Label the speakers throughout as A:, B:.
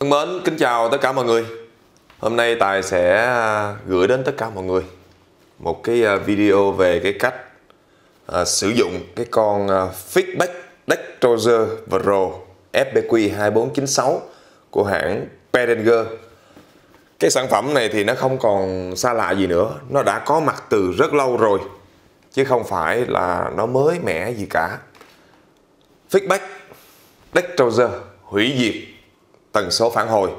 A: Thân mến, kính chào tất cả mọi người. Hôm nay Tài sẽ à, gửi đến tất cả mọi người Một cái à, video về cái cách à, sử dụng cái con à, Feedback Fitback Dextroser Pro FBQ 2496 của hãng Behringer. Cái sản phẩm này thì nó không còn xa lạ gì nữa. Nó đã có mặt từ rất lâu rồi Chứ không phải là nó mới mẻ gì cả. Feedback Dextroser hủy diệt tần số phản hồi.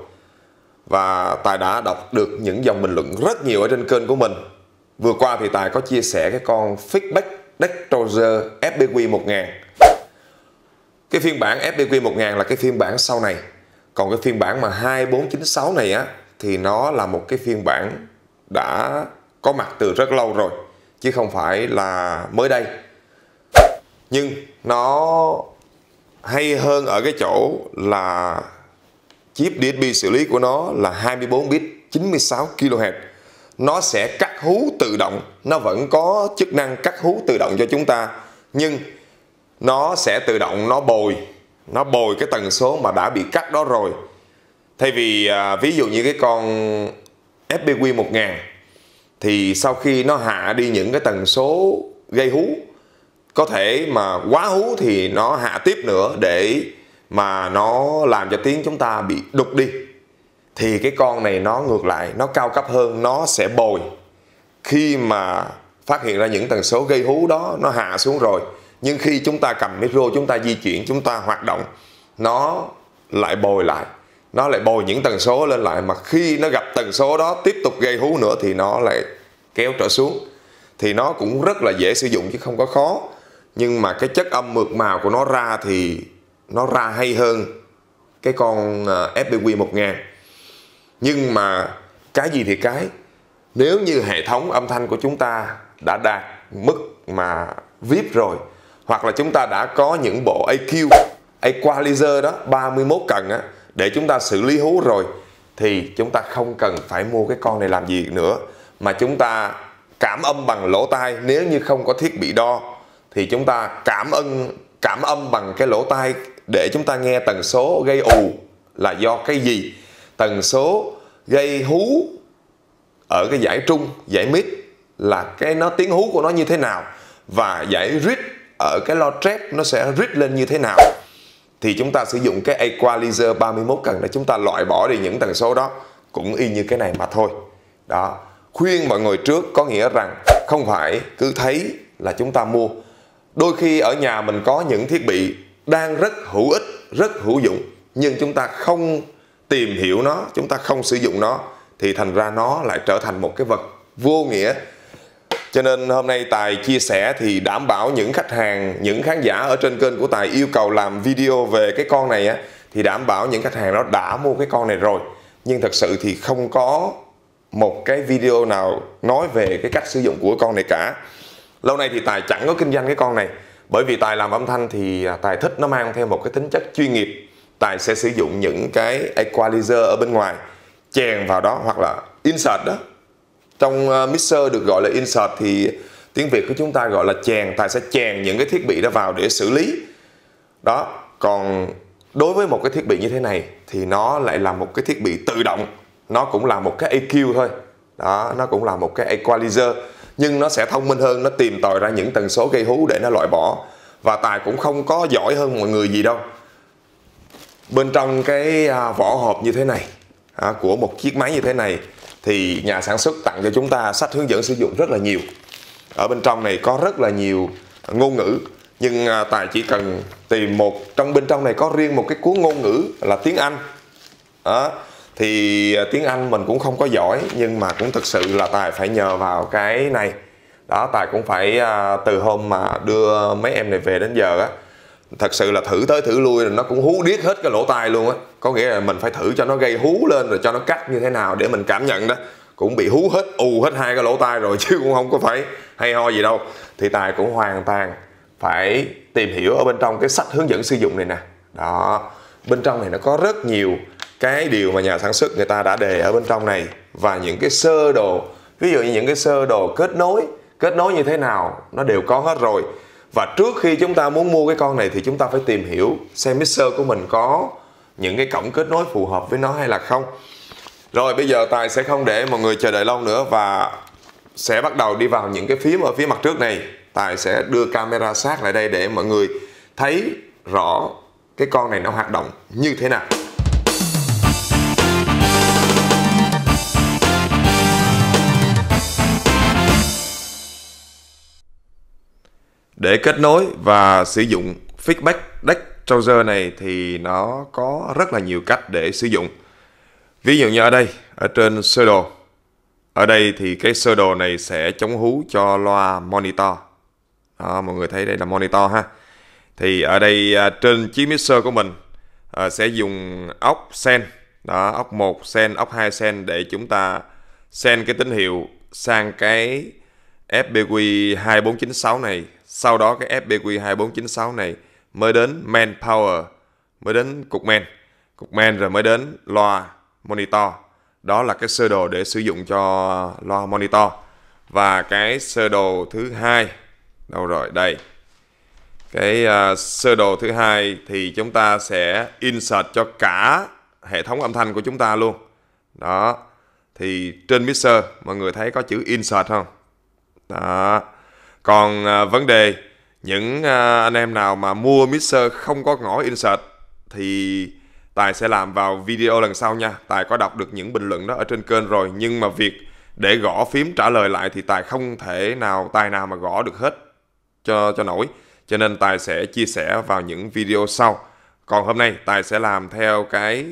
A: Và Tài đã đọc được những dòng bình luận rất nhiều ở trên kênh của mình. Vừa qua thì Tài có chia sẻ cái con Feedback dextrozer FBQ 1000 cái phiên bản FBQ 1000 là cái phiên bản sau này. Còn cái phiên bản mà 2496 này á, thì nó là một cái phiên bản đã có mặt từ rất lâu rồi, chứ không phải là mới đây. Nhưng nó hay hơn ở cái chỗ là chip DSP xử lý của nó là 24 bit 96 kHz nó sẽ cắt hú tự động. Nó vẫn có chức năng cắt hú tự động cho chúng ta nhưng nó sẽ tự động nó bồi. Nó bồi cái tần số mà đã bị cắt đó rồi. Thay vì à, ví dụ như cái con FBQ 1000 thì sau khi nó hạ đi những cái tần số gây hú có thể mà quá hú thì nó hạ tiếp nữa để mà nó làm cho tiếng chúng ta bị đục đi, thì cái con này nó ngược lại, nó cao cấp hơn, nó sẽ bồi. Khi mà phát hiện ra những tần số gây hú đó, nó hạ xuống rồi, nhưng khi chúng ta cầm micro, chúng ta di chuyển, chúng ta hoạt động, nó lại bồi lại. Nó lại bồi những tần số lên lại, mà khi nó gặp tần số đó tiếp tục gây hú nữa thì nó lại kéo trở xuống. Thì nó cũng rất là dễ sử dụng chứ không có khó. Nhưng mà cái chất âm mượt màu của nó ra thì nó ra hay hơn cái con ờ, FPQ 1000 nhưng mà cái gì thì cái, nếu như hệ thống âm thanh của chúng ta đã đạt mức mà VIP rồi, hoặc là chúng ta đã có những bộ AQ Equalizer đó 31 cần á, để chúng ta xử lý hú rồi, thì chúng ta không cần phải mua cái con này làm gì nữa. Mà chúng ta cảm âm bằng lỗ tai, nếu như không có thiết bị đo, thì chúng ta cảm ơn cảm âm bằng cái lỗ tai để chúng ta nghe tần số gây ù là do cái gì? Tần số gây hú ở cái giải trung, giải mid là cái nó tiếng hú của nó như thế nào và giải rít ở cái lo trap nó sẽ rít lên như thế nào. Thì chúng ta sử dụng cái equalizer 31 cần để chúng ta loại bỏ đi những tần số đó, cũng y như cái này mà thôi. Đó, khuyên mọi người trước có nghĩa rằng không phải cứ thấy là chúng ta mua. Đôi khi ở nhà mình có những thiết bị đang rất hữu ích rất hữu dụng nhưng chúng ta không tìm hiểu nó chúng ta không sử dụng nó thì thành ra nó lại trở thành một cái vật vô nghĩa cho nên hôm nay Tài chia sẻ thì đảm bảo những khách hàng, những khán giả ở trên kênh của Tài yêu cầu làm video về cái con này á thì đảm bảo những khách hàng đó đã mua cái con này rồi. Nhưng thật sự thì không có một cái video nào nói về cái cách sử dụng của con này cả. Lâu nay thì Tài chẳng có kinh doanh cái con này bởi vì tài làm âm thanh thì à, tài thích nó mang theo một cái tính chất chuyên nghiệp. Tài sẽ sử dụng những cái equalizer ở bên ngoài, chèn vào đó hoặc là insert đó. Trong à, mixer được gọi là insert thì tiếng việt của chúng ta gọi là chèn. Tài sẽ chèn những cái thiết bị đó vào để xử lý. Đó, còn đối với một cái thiết bị như thế này thì nó lại là một cái thiết bị tự động. Nó cũng là một cái EQ thôi. Đó, nó cũng là một cái equalizer nhưng nó sẽ thông minh hơn nó tìm tòi ra những tần số gây hú để nó loại bỏ. Và tài cũng không có giỏi hơn mọi người gì đâu. Bên trong cái à, vỏ hộp như thế này à, của một chiếc máy như thế này thì nhà sản xuất tặng cho chúng ta sách hướng dẫn sử dụng rất là nhiều. Ở bên trong này có rất là nhiều ngôn ngữ nhưng à, tài chỉ cần tìm một trong bên trong này có riêng một cái cuốn ngôn ngữ là tiếng anh. Đó thì à, tiếng Anh mình cũng không có giỏi nhưng mà cũng thực sự là tài phải nhờ vào cái này. Đó tài cũng phải à, từ hôm mà đưa mấy em này về đến giờ á thật sự là thử tới thử lui là nó cũng hú điếc hết cái lỗ tai luôn á. Có nghĩa là mình phải thử cho nó gây hú lên rồi cho nó cắt như thế nào để mình cảm nhận đó. Cũng bị hú hết ù hết hai cái lỗ tai rồi chứ cũng không có phải hay ho gì đâu. Thì tài cũng hoàn toàn phải tìm hiểu ở bên trong cái sách hướng dẫn sử dụng này nè. Đó bên trong này nó có rất nhiều cái điều mà nhà sản xuất người ta đã đề ở bên trong này và những cái sơ đồ, ví dụ như những cái sơ đồ kết nối kết nối như thế nào, nó đều có hết rồi. Và trước khi chúng ta muốn mua cái con này thì chúng ta phải tìm hiểu xem mixer của mình có những cái cổng kết nối phù hợp với nó hay là không. Rồi, bây giờ Tài sẽ không để mọi người chờ đợi lâu nữa và sẽ bắt đầu đi vào những cái phím ở phía mặt trước này. Tài sẽ đưa camera sát lại đây để mọi người thấy rõ cái con này nó hoạt động như thế nào. Để kết nối và sử dụng feedback deck trouser này thì nó có rất là nhiều cách để sử dụng. Ví dụ như ở đây ở trên sơ đồ ở đây thì cái sơ đồ này sẽ chống hú cho loa monitor. Đó, mọi người thấy đây là monitor ha. Thì ở đây à, trên chiếc mixer của mình à, sẽ dùng ốc sen. Đó ốc 1 sen ốc 2 sen để chúng ta sen cái tín hiệu sang cái FBQ 2496 này sau đó cái FBQ 2496 này mới đến main power mới đến cục main cục main rồi mới đến loa monitor. Đó là cái sơ đồ để sử dụng cho loa monitor. Và cái sơ đồ thứ hai đâu rồi đây. Cái uh, sơ đồ thứ hai thì chúng ta sẽ insert cho cả hệ thống âm thanh của chúng ta luôn. Đó thì trên mixer mọi người thấy có chữ insert không? Đó còn à, vấn đề những à, anh em nào mà mua mixer không có ngõ insert thì Tài sẽ làm vào video lần sau nha. Tài có đọc được những bình luận đó ở trên kênh rồi Nhưng mà việc để gõ phím trả lời lại thì Tài không thể nào Tài nào mà gõ được hết cho cho nổi. Cho nên Tài sẽ chia sẻ vào những video sau. Còn hôm nay Tài sẽ làm theo cái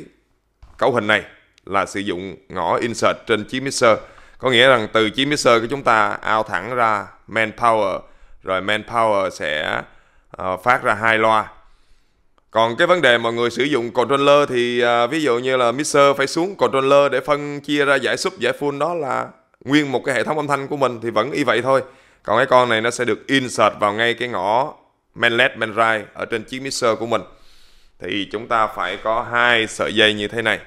A: cấu hình này Là sử dụng ngõ insert trên chiếc mixer. Có nghĩa rằng từ chiếc mixer của chúng ta ao thẳng ra main power Rồi main power sẽ uh, phát ra hai loa. Còn cái vấn đề mọi người sử dụng controller thì uh, ví dụ như là mixer phải xuống controller để phân chia ra giải sub giải full đó là nguyên một cái hệ thống âm thanh của mình thì vẫn y vậy thôi. Còn cái con này nó sẽ được insert vào ngay cái ngõ main left main right ở trên chiếc mixer của mình. Thì chúng ta phải có hai sợi dây như thế này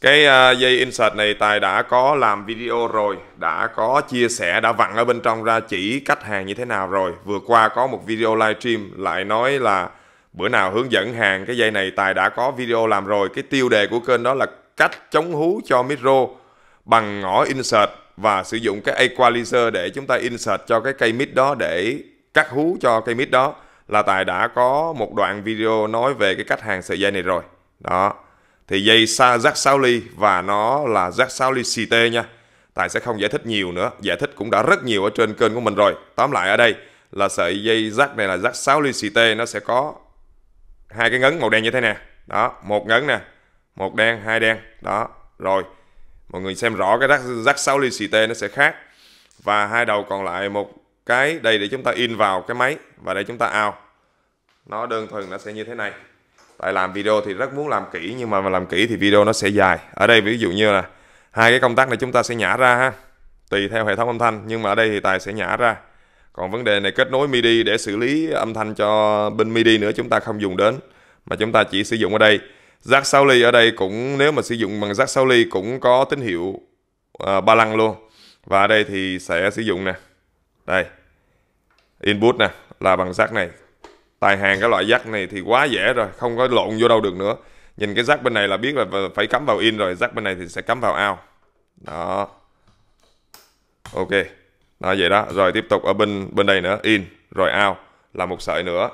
A: cái uh, dây insert này Tài đã có làm video rồi Đã có chia sẻ, đã vặn ở bên trong ra chỉ cách hàng như thế nào rồi. Vừa qua có một video livestream lại nói là Bữa nào hướng dẫn hàng cái dây này Tài đã có video làm rồi. Cái tiêu đề của kênh đó là cách chống hú cho micro Bằng ngõ insert và sử dụng cái equalizer để chúng ta insert cho cái cây mic đó để cắt hú cho cây mic đó. Là Tài đã có một đoạn video nói về cái cách hàng sợi dây này rồi. Đó thì dây xa rắc 6 ly và nó là rắc 6 ly CT nha. Tài sẽ không giải thích nhiều nữa. Giải thích cũng đã rất nhiều ở trên kênh của mình rồi. Tóm lại ở đây là sợi dây rắc này là rắc 6 ly CT nó sẽ có hai cái ngấn màu đen như thế nè. Đó, một ngấn nè, một đen, hai đen. Đó, rồi. Mọi người xem rõ cái rắc rắc 6 ly CT nó sẽ khác. Và hai đầu còn lại một cái, đây để chúng ta in vào cái máy và để chúng ta out nó đơn thuần nó sẽ như thế này tại làm video thì rất muốn làm kỹ nhưng mà làm kỹ thì video nó sẽ dài. Ở đây ví dụ như là hai cái công tắc này chúng ta sẽ nhả ra ha tùy theo hệ thống âm thanh nhưng mà ở đây thì tài sẽ nhả ra. Còn vấn đề này kết nối MIDI để xử lý âm thanh cho bên MIDI nữa chúng ta không dùng đến mà chúng ta chỉ sử dụng ở đây. Jack 6 ly ở đây cũng nếu mà sử dụng bằng jack 6 ly cũng có tín hiệu uh, ba lăng luôn. Và ở đây thì sẽ sử dụng nè. Đây input nè là bằng jack này tài hàng cái loại jack này thì quá dễ rồi, không có lộn vô đâu được nữa. Nhìn cái jack bên này là biết là phải cắm vào in rồi, jack bên này thì sẽ cắm vào out. Đó. Ok. Đó, vậy đó. Rồi tiếp tục ở bên bên đây nữa, in, rồi out. Là một sợi nữa.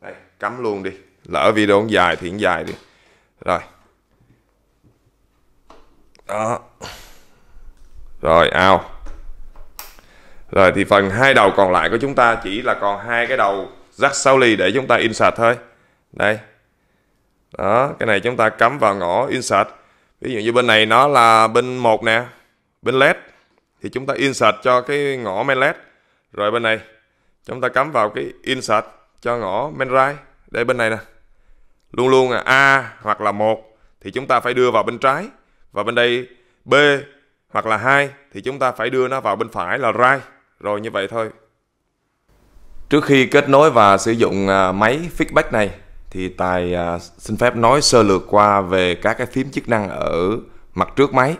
A: Đây, cắm luôn đi. Lỡ video dài thì dài đi. Rồi. Đó. Rồi, out rồi thì phần hai đầu còn lại của chúng ta chỉ là còn hai cái đầu rắc sau ly để chúng ta insert thôi. Đây. Đó, cái này chúng ta cắm vào ngõ insert. Ví dụ như bên này nó là bên một nè, bên led thì chúng ta insert cho cái ngõ main led. Rồi bên này chúng ta cắm vào cái insert cho ngõ main right. Đây bên này nè. Luôn luôn là A hoặc là một thì chúng ta phải đưa vào bên trái và bên đây B hoặc là hai thì chúng ta phải đưa nó vào bên phải là right rồi như vậy thôi. Trước khi kết nối và sử dụng à, máy feedback này, thì tài à, xin phép nói sơ lược qua về các cái phím chức năng ở mặt trước máy.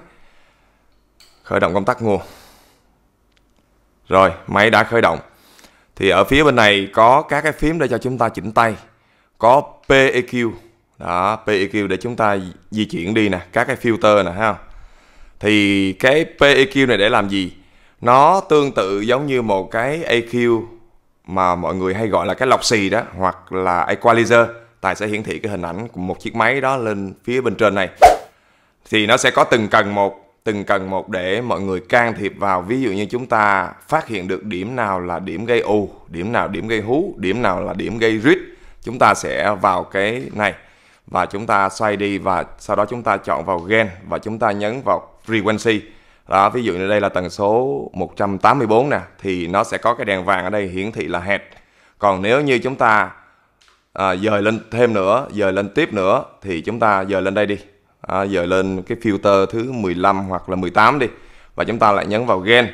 A: Khởi động công tắc nguồn. Rồi, máy đã khởi động. Thì ở phía bên này có các cái phím để cho chúng ta chỉnh tay. Có PEQ đó PEQ để chúng ta di chuyển đi nè, các cái filter nè ha thì cái PEQ này để làm gì? Nó tương tự giống như một cái EQ mà mọi người hay gọi là cái lọc xì đó hoặc là equalizer. Tài sẽ hiển thị cái hình ảnh của một chiếc máy đó lên phía bên trên này. Thì nó sẽ có từng cần một từng cần một để mọi người can thiệp vào. Ví dụ như chúng ta phát hiện được điểm nào là điểm gây u, điểm nào điểm gây hú điểm nào là điểm gây rít chúng ta sẽ vào cái này. Và chúng ta xoay đi và sau đó chúng ta chọn vào gain và chúng ta nhấn vào frequency đó ví dụ như đây là tần số 184 nè thì nó sẽ có cái đèn vàng ở đây hiển thị là hẹt còn nếu như chúng ta à, dời lên thêm nữa dời lên tiếp nữa thì chúng ta dời lên đây đi. À, dời lên cái filter thứ 15 hoặc là 18 đi. Và chúng ta lại nhấn vào gain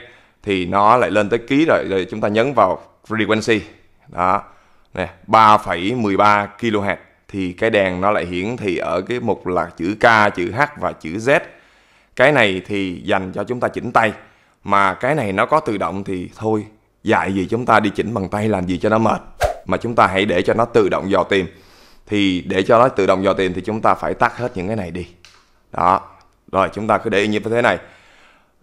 A: thì nó lại lên tới ký rồi rồi chúng ta nhấn vào frequency. Đó. Nè 3,13 kHz thì cái đèn nó lại hiển thị ở cái mục là chữ K, chữ H và chữ Z. Cái này thì dành cho chúng ta chỉnh tay. Mà cái này nó có tự động thì thôi, dạy gì chúng ta đi chỉnh bằng tay làm gì cho nó mệt. Mà chúng ta hãy để cho nó tự động dò tìm. Thì để cho nó tự động dò tìm thì chúng ta phải tắt hết những cái này đi. Đó. Rồi chúng ta cứ để như thế này.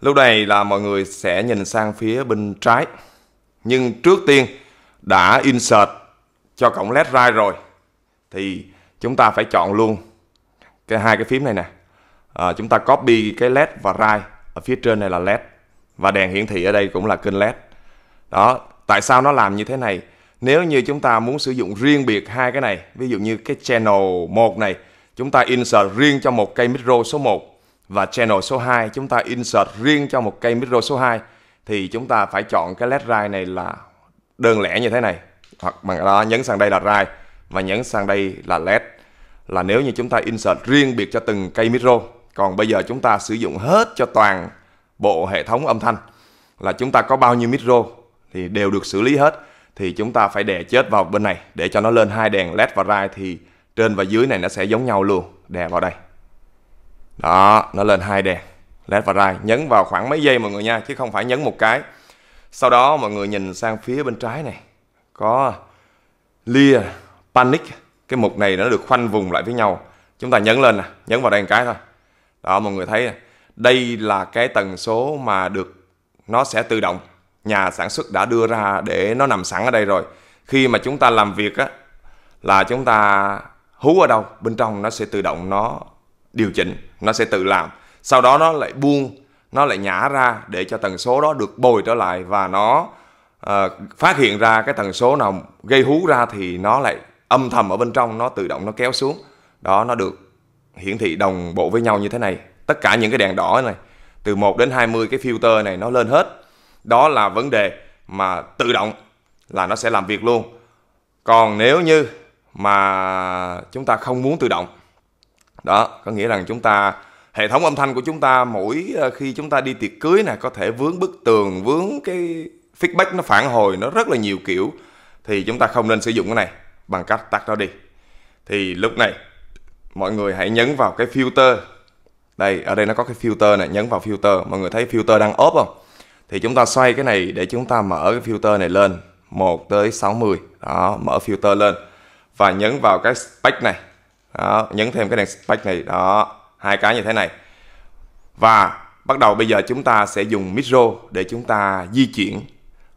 A: Lúc này là mọi người sẽ nhìn sang phía bên trái. Nhưng trước tiên đã insert cho cổng led right rồi thì chúng ta phải chọn luôn cái hai cái phím này nè à, chúng ta copy cái led và rai ở phía trên này là led. Và đèn hiển thị ở đây cũng là kênh led. Đó tại sao nó làm như thế này? Nếu như chúng ta muốn sử dụng riêng biệt hai cái này ví dụ như cái channel 1 này chúng ta insert riêng cho một cây micro số 1 và channel số 2 chúng ta insert riêng cho một cây micro số 2 thì chúng ta phải chọn cái led rai này là đơn lẻ như thế này. Hoặc bằng đó nhấn sang đây là rai và nhấn sang đây là led. Là nếu như chúng ta insert riêng biệt cho từng cây micro còn bây giờ chúng ta sử dụng hết cho toàn bộ hệ thống âm thanh. Là chúng ta có bao nhiêu micro thì đều được xử lý hết. Thì chúng ta phải đè chết vào bên này. Để cho nó lên hai đèn led và right thì trên và dưới này nó sẽ giống nhau luôn. Đè vào đây. Đó, nó lên hai đèn, led và right. Nhấn vào khoảng mấy giây mọi người nha, chứ không phải nhấn một cái. Sau đó mọi người nhìn sang phía bên trái này. Có lia panic. Cái mục này nó được khoanh vùng lại với nhau. Chúng ta nhấn lên nè, nhấn vào đây một cái thôi đó mọi người thấy à, đây là cái tần số mà được nó sẽ tự động nhà sản xuất đã đưa ra để nó nằm sẵn ở đây rồi. Khi mà chúng ta làm việc á là chúng ta hú ở đâu bên trong nó sẽ tự động nó điều chỉnh nó sẽ tự làm. Sau đó nó lại buông nó lại nhả ra để cho tần số đó được bồi trở lại và nó uh, phát hiện ra cái tần số nào gây hú ra thì nó lại âm thầm ở bên trong nó tự động nó kéo xuống. Đó nó được hiển thị đồng bộ với nhau như thế này. Tất cả những cái đèn đỏ này, từ 1 đến 20 cái filter này nó lên hết. Đó là vấn đề mà tự động là nó sẽ làm việc luôn. Còn nếu như mà chúng ta không muốn tự động, đó, có nghĩa rằng chúng ta, hệ thống âm thanh của chúng ta mỗi ờ, khi chúng ta đi tiệc cưới này có thể vướng bức tường, vướng cái feedback nó phản hồi nó rất là nhiều kiểu, thì chúng ta không nên sử dụng cái này bằng cách tắt nó đi. Thì lúc này mọi người hãy nhấn vào cái filter. Đây, ở đây nó có cái filter này, nhấn vào filter. Mọi người thấy filter đang ốp không? Thì chúng ta xoay cái này để chúng ta mở cái filter này lên. 1 tới 60 đó, mở filter lên. Và nhấn vào cái spec này. Đó, nhấn thêm cái đèn spec này. Đó, hai cái như thế này. Và bắt đầu bây giờ chúng ta sẽ dùng micro để chúng ta di chuyển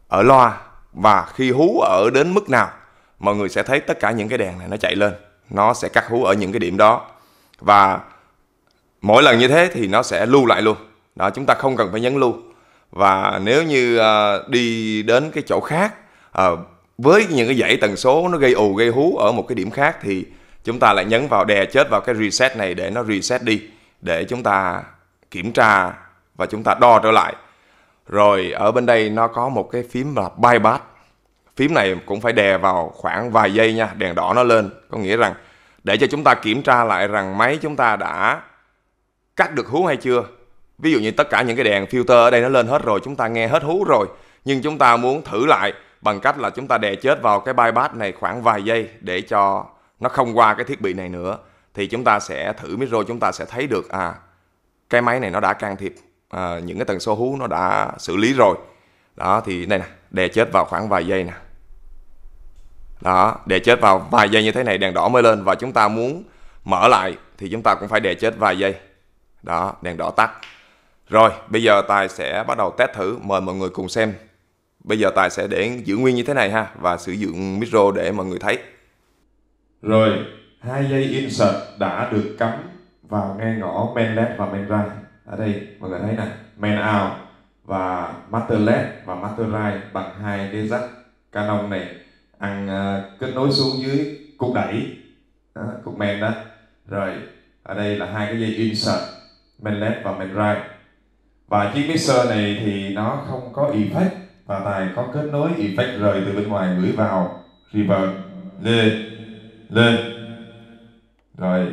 A: ở loa. Và khi hú ở đến mức nào, mọi người sẽ thấy tất cả những cái đèn này nó chạy lên nó sẽ cắt hú ở những cái điểm đó. Và mỗi lần như thế thì nó sẽ lưu lại luôn. Đó chúng ta không cần phải nhấn lưu. Và nếu như uh, đi đến cái chỗ khác uh, với những cái dãy tần số nó gây ù gây hú ở một cái điểm khác thì chúng ta lại nhấn vào đè chết vào cái reset này để nó reset đi để chúng ta kiểm tra và chúng ta đo trở lại. Rồi ở bên đây nó có một cái phím là bypass phím này cũng phải đè vào khoảng vài giây nha đèn đỏ nó lên. Có nghĩa rằng để cho chúng ta kiểm tra lại rằng máy chúng ta đã cắt được hú hay chưa. Ví dụ như tất cả những cái đèn filter ở đây nó lên hết rồi chúng ta nghe hết hú rồi. Nhưng chúng ta muốn thử lại bằng cách là chúng ta đè chết vào cái bypass này khoảng vài giây để cho nó không qua cái thiết bị này nữa. Thì chúng ta sẽ thử micro chúng ta sẽ thấy được à cái máy này nó đã can thiệp à, những cái tần số hú nó đã xử lý rồi. Đó thì đây nè đè chết vào khoảng vài giây nè đó, để chết vào vài giây như thế này, đèn đỏ mới lên và chúng ta muốn mở lại thì chúng ta cũng phải để chết vài giây. Đó, đèn đỏ tắt. Rồi, bây giờ tài sẽ bắt đầu test thử, mời mọi người cùng xem. Bây giờ tài sẽ để giữ nguyên như thế này ha, và sử dụng micro để mọi người thấy. Rồi, hai dây insert đã được cắm vào ngay ngõ main led và main right. Ở đây, mọi người thấy nè, main out và master led và master right bằng hai cái jack Canon này ăn uh, kết nối xuống dưới cục đẩy đó, cục men đó. Rồi ở đây là hai cái dây insert main left và main right. Và chiếc mixer này thì nó không có effect và tài có kết nối effect rời từ bên ngoài gửi vào reverb. Lên lên. Rồi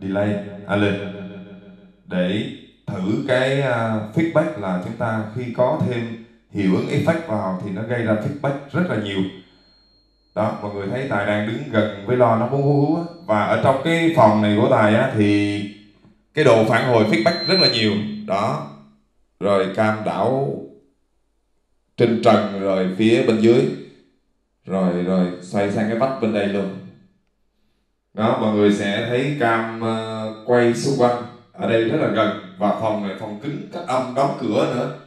A: delay à lên. Để thử cái uh, feedback là chúng ta khi có thêm hiệu ứng effect vào thì nó gây ra feedback rất là nhiều đó mọi người thấy tài đang đứng gần với lo nó muốn hú hú và ở trong cái phòng này của tài á thì cái độ phản hồi feedback rất là nhiều. Đó rồi cam đảo trên trần rồi phía bên dưới rồi rồi xoay sang cái vách bên đây luôn. Đó mọi người sẽ thấy cam uh, quay xung quanh. Ở đây rất là gần và phòng này phòng kính cách âm đóng cửa nữa.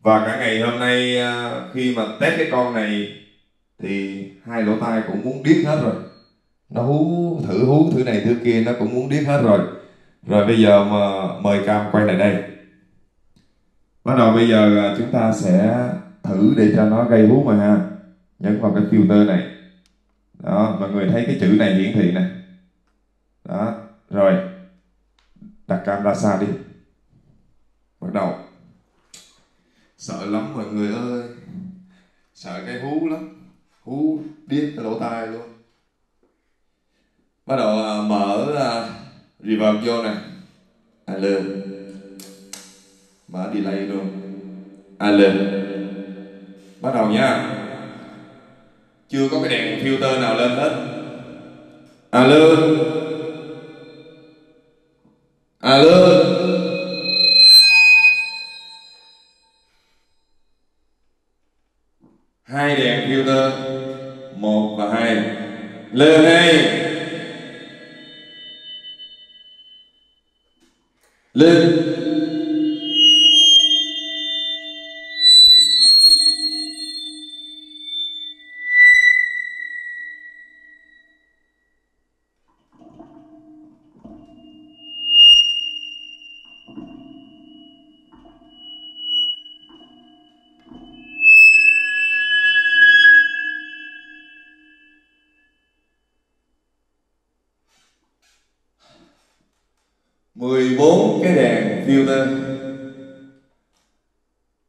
A: Và cả ngày hôm nay uh, khi mà test cái con này thì hai lỗ tai cũng muốn điếc hết rồi. Nó hú thử hú thử này thử kia, nó cũng muốn điếc hết rồi. Rồi bây giờ mà mời cam quay lại đây. Bắt đầu bây giờ à, chúng ta sẽ thử để cho nó gây hú mà ha. Nhấn vào cái filter này. Đó, mọi người thấy cái chữ này hiển thị này đó, rồi. Đặt camera xa đi. Bắt đầu. Sợ lắm mọi người ơi. Sợ cái hú lắm hú điếc cái lỗ tai luôn. Bắt đầu uh, mở uh, reverb vô nè. À lên. Mở delay luôn. À lên. Bắt đầu nha. Chưa có cái đèn filter nào lên hết. À lên. À hai đèn filter. Một và hai lên hai 14 cái đèn filter.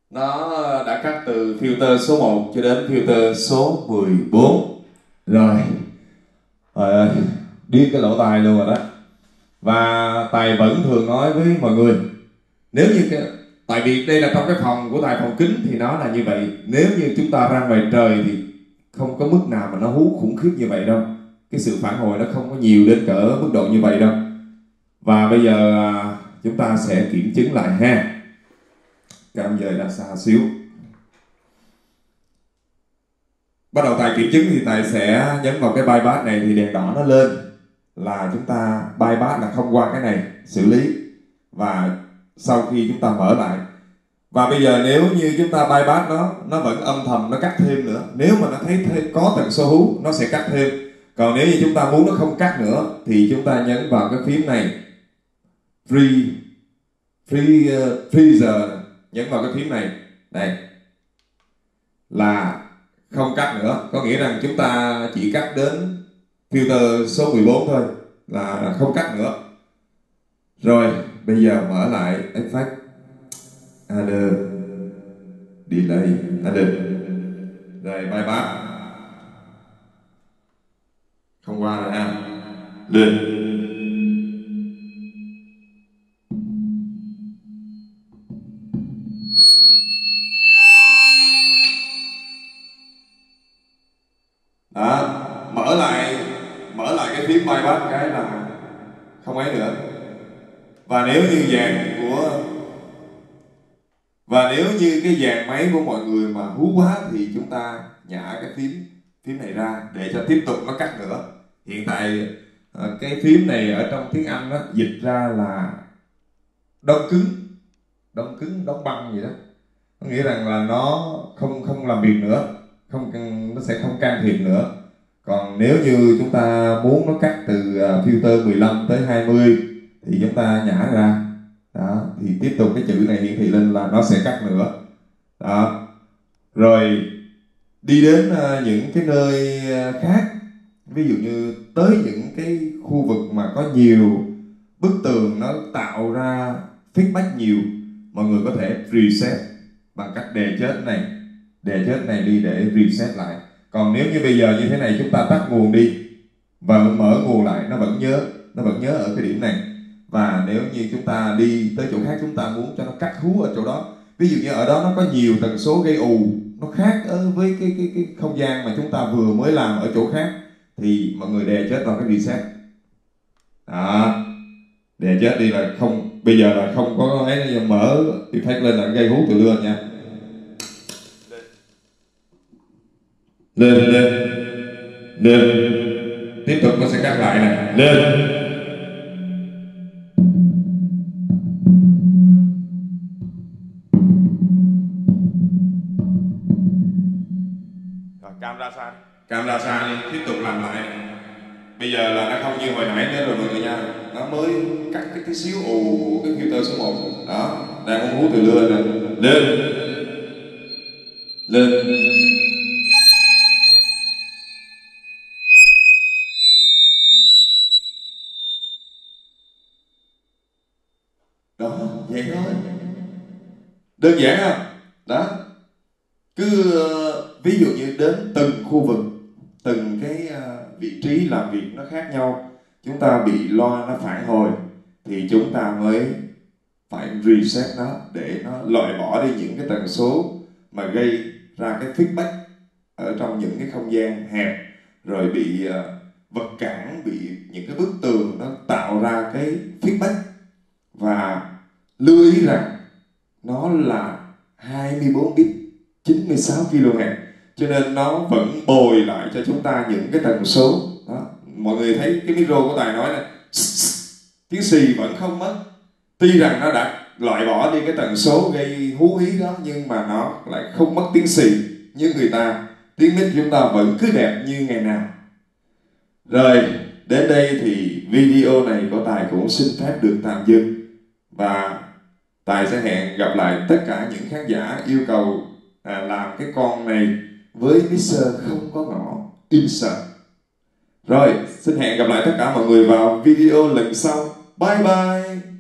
A: Nó đã cắt từ filter số 1 cho đến filter số 14 rồi. Trời điếc cái lỗ tai luôn rồi đó. Và Tài vẫn thường nói với mọi người Nếu như cái, tại vì đây là trong cái phòng của Tài phòng kính thì nó là như vậy. Nếu như chúng ta ra ngoài trời thì không có mức nào mà nó hú khủng khiếp như vậy đâu. Cái sự phản hồi nó không có nhiều đến cỡ mức độ như vậy đâu và bây giờ à, chúng ta sẽ kiểm chứng lại ha. Cam giờ đã xa xíu. Bắt đầu tài kiểm chứng thì tài sẽ nhấn vào cái bypass này thì đèn đỏ nó lên. Là chúng ta bypass là không qua cái này xử lý. Và sau khi chúng ta mở lại. Và bây giờ nếu như chúng ta bypass nó nó vẫn âm thầm nó cắt thêm nữa. Nếu mà nó thấy thêm, có tần số hú nó sẽ cắt thêm. Còn nếu như chúng ta muốn nó không cắt nữa thì chúng ta nhấn vào cái phím này free free uh, freezer nhấn vào cái phím này. Đây. Là không cắt nữa. Có nghĩa rằng chúng ta chỉ cắt đến filter số 14 thôi là không cắt nữa. Rồi bây giờ mở lại effect. Add delay. Add. Rồi bypass không qua rồi ha. Lên. Và nếu như vàng của và nếu như cái vàng máy của mọi người mà hú quá thì chúng ta nhả cái phím phím này ra để cho tiếp tục nó cắt nữa. Hiện tại ờ, cái phím này ở trong tiếng Anh đó dịch ra là đông cứng đông cứng đóng băng gì đó. Có nghĩa rằng là nó không không làm việc nữa, không nó sẽ không can thiệp nữa. Còn nếu như chúng ta muốn nó cắt từ ờ, filter 15 tới 20 thì chúng ta nhả ra. Đó, thì tiếp tục cái chữ này hiển thị lên là nó sẽ cắt nữa. Đó. Rồi, đi đến ờ, những cái nơi ờ, khác. Ví dụ như tới những cái khu vực mà có nhiều bức tường nó tạo ra feedback nhiều, mọi người có thể reset bằng cách đè chết này, đè chết này đi để reset lại. Còn nếu như bây giờ như thế này, chúng ta tắt nguồn đi và mở nguồn lại, nó vẫn nhớ, nó vẫn nhớ ở cái điểm này và nếu như chúng ta đi tới chỗ khác, chúng ta muốn cho nó cắt hú ở chỗ đó. Ví dụ như ở đó nó có nhiều tần số gây ù, nó khác với cái cái cái không gian mà chúng ta vừa mới làm ở chỗ khác, thì mọi người đè chết vào cái reset. Đó. Đè chết đi là không, bây giờ là không có ấy mở effect lên là gây hú từ lưa nha. Lên lên. Lên. Tiếp tục nó sẽ cắt lại này. Lên. Camera xa đi tiếp tục làm lại. Bây giờ là nó không như hồi nãy nữa rồi mọi người nha. Nó mới cắt cái tí xíu ù của cái filter số 1 đó. Đang muốn hú từ lưa nè. Lên. Lên. Đó, vậy thôi. Đơn giản không đó. Cứ ờ, ví dụ như đến từng khu vực từng cái ờ, vị trí làm việc nó khác nhau chúng ta bị loa nó phản hồi thì chúng ta mới phải reset nó để nó loại bỏ đi những cái tần số mà gây ra cái feedback ở trong những cái không gian hẹp rồi bị uh, vật cản bị những cái bức tường nó tạo ra cái feedback và lưu ý rằng nó là 24 bit 96 kHz cho nên nó vẫn bồi lại cho chúng ta những cái tần số mọi người thấy cái micro của tài nói là tiếng xì vẫn không mất. Tuy rằng nó đã loại bỏ đi cái tần số gây hú hí đó nhưng mà nó lại không mất tiếng xì như người ta. Tiếng mic chúng ta vẫn cứ đẹp như ngày nào. Rồi đến đây thì video này của tài cũng xin phép được tạm dừng. Và tài sẽ hẹn gặp lại tất cả những khán giả yêu cầu à, làm cái con này với mixer không có ngõ insert rồi, xin hẹn gặp lại tất cả mọi người vào video lần sau. Bye bye.